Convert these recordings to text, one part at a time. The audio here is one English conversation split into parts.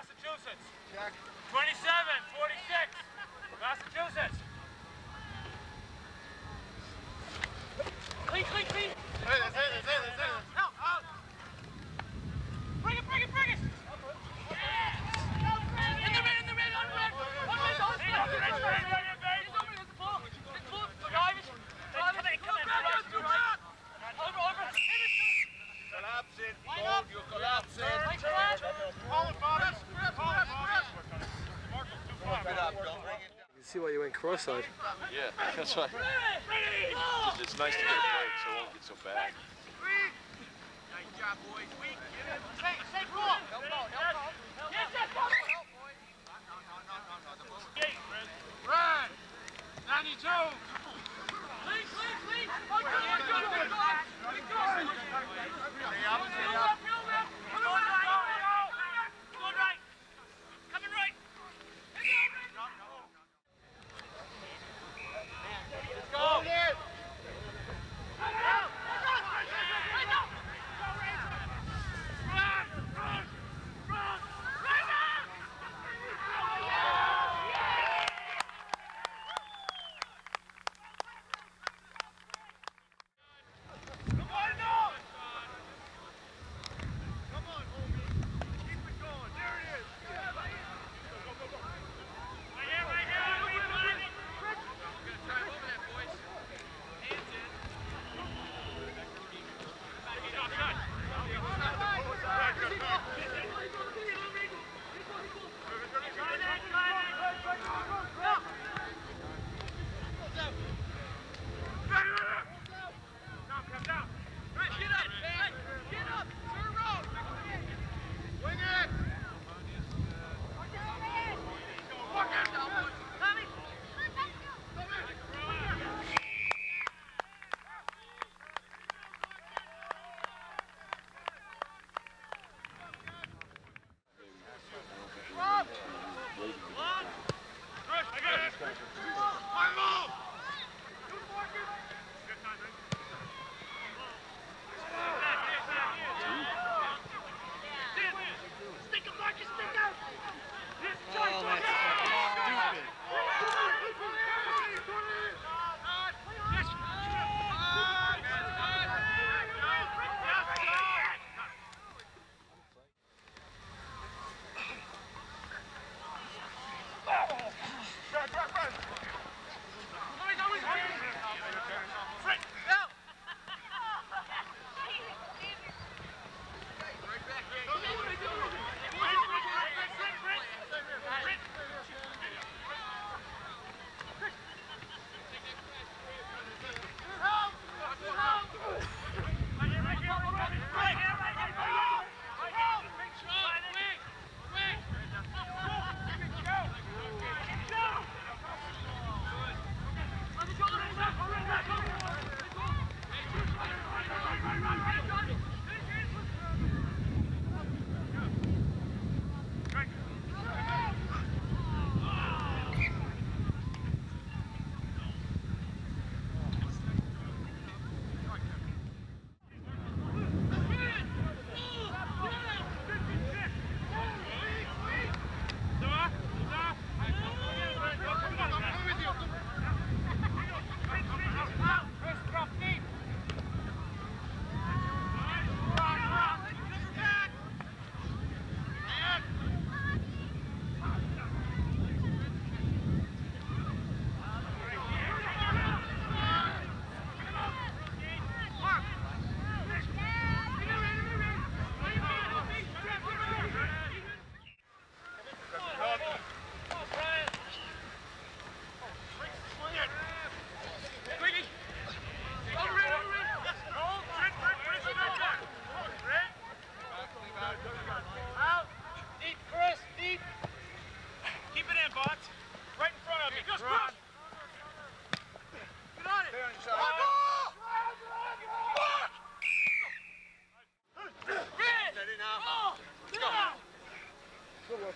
Massachusetts. Check. 27, 46. Massachusetts. Clean, clean, clean. you see why you went cross-eyed. Yeah, that's right. It's, it's nice to get a break so it won't get so bad. Nice job, boys. Weak. Get it. Safe, safe ball. Help ball, help ball. Yes, yes, ball. Help, boys. No, no, no, no, no. Run. 92. Stay up, stay up.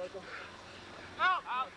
Out. Out.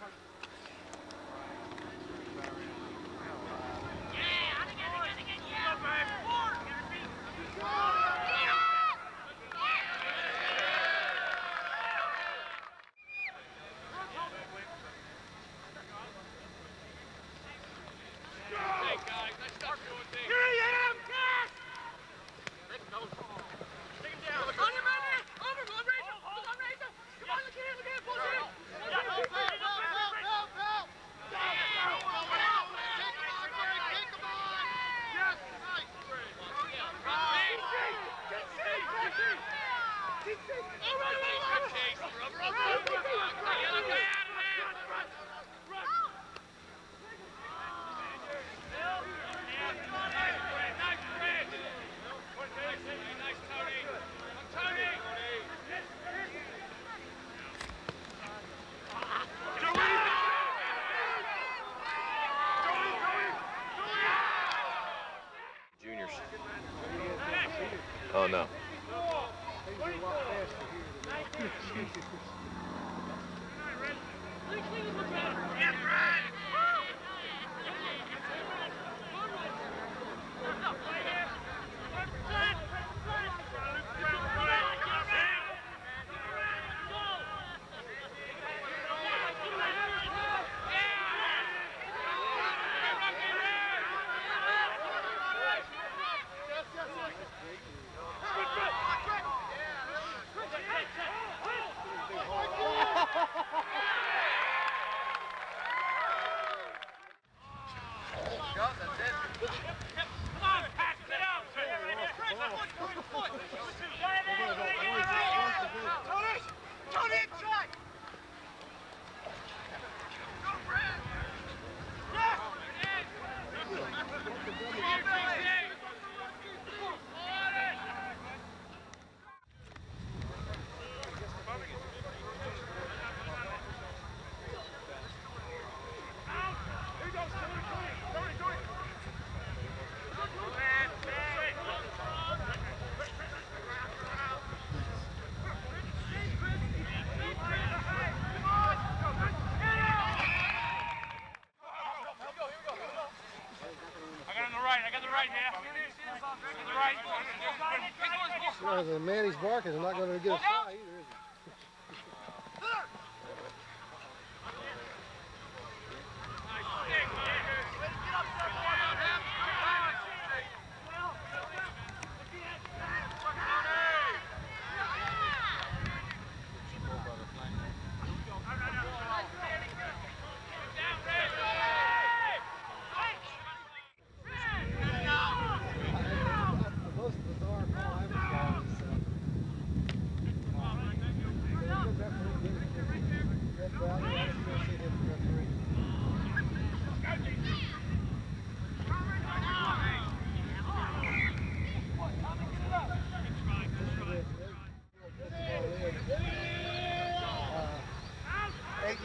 As the man he's barking is not going to get a fly either.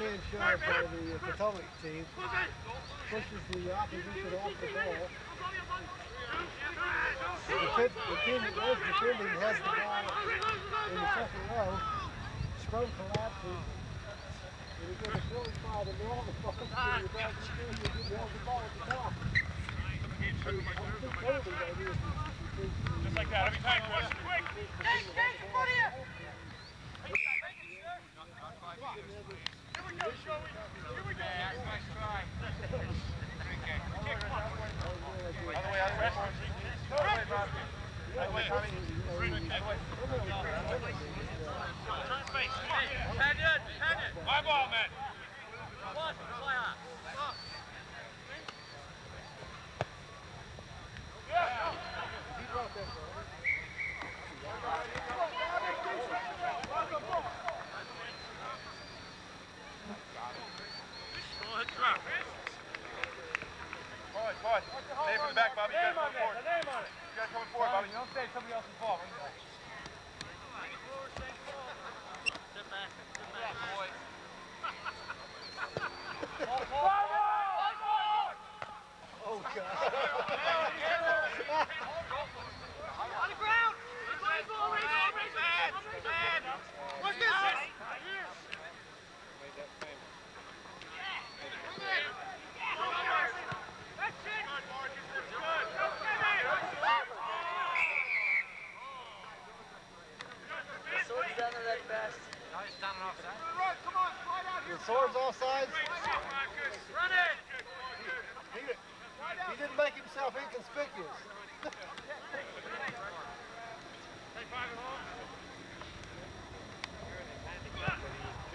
Eight-man sharp of the Potomac team pushes the opposition off the ball. The, tip, the team that was defending has the ball in the second row. Scrum collapses. And he gets a 45 and all the ball to the back of the screen. He gets the ball at the top. Just like that. Every time, Chris. Quick. Other way, other way. Other way, Bob. Other way, Tommy. Other way. Head it, head it. My ball, man. One, fly high. Boys, boys. Name from the back, Bobby. You guys coming forward. Bobby. Don't say somebody else's fault. Sit back, sit back, boys. Oh, God. On the ground! Raise ball, raise ball, raise ball! What's this? Sword's down to that fast. No, he's standing offside. Sword's offsides. Run it! He, he didn't make himself inconspicuous.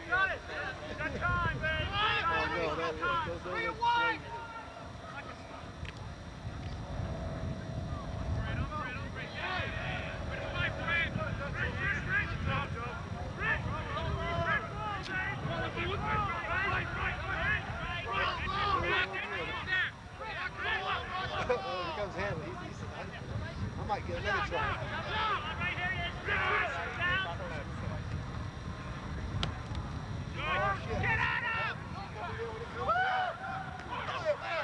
Got it! Got time, baby! Oh, no, that, that, those Three don't to look one! great. oh, here comes Hanley. He's, he's, I, I might get another try. Oh, shit. Get out of!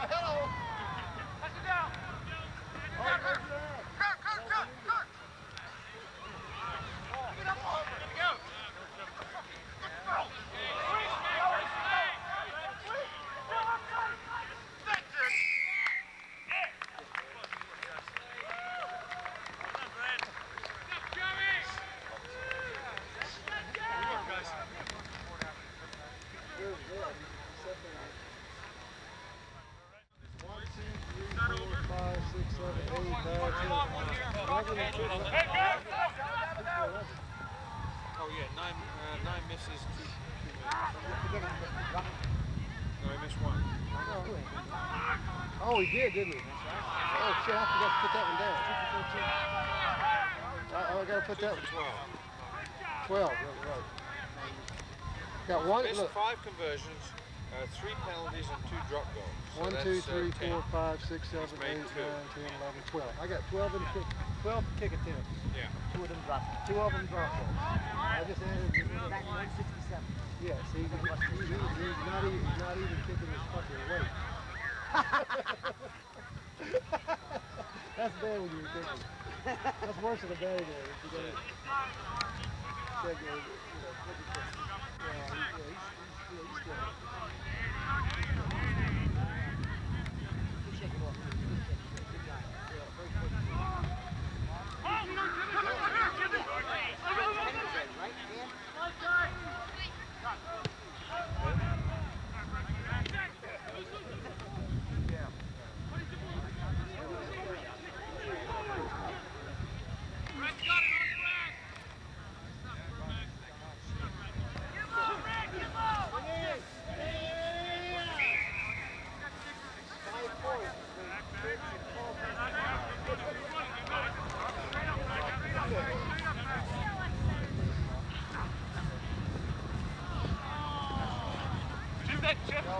Hello. Pass it down! Kurt, Kurt, Kurt, Kurt! Get up! Get go! One, two, three, four, five, six, seven, eight, nine, ten. Eleven, twelve. Oh yeah, nine uh, nine misses, two, two wins. No, he missed one. Oh, he did, didn't he? Oh, shit, I forgot to put that one down. I, I gotta put that one. Twelve. 12, yeah, right. Got one, Missed look, five conversions, uh, three penalties, and two drop goals. So one, that's, two, uh, three, 10. four, five, six, seven, made eight, two. nine, 10, 11, 12. I got 12 in kick, 12 kick attempts. Yeah. Two of them dropped. Two of them dropped. I just added. Back 167. Yeah, see, he, he, he, he's not even, he's not even kicking his fucking weight. That's bad when you're kicking. That's worse than a bad game. If you gotta, you know. Yeah, he- yeah, he's, he's, yeah, he's still.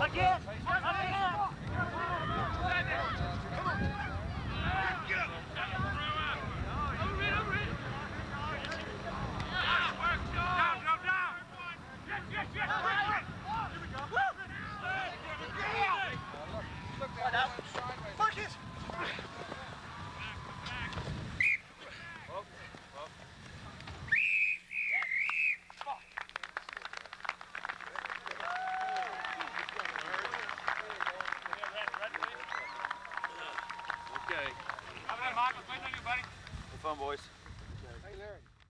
Again! Again! Down, down, down. Yes, yes, yes. Marcus! Okay. Have that, Marcus. Wait on you, buddy. Have fun, boys.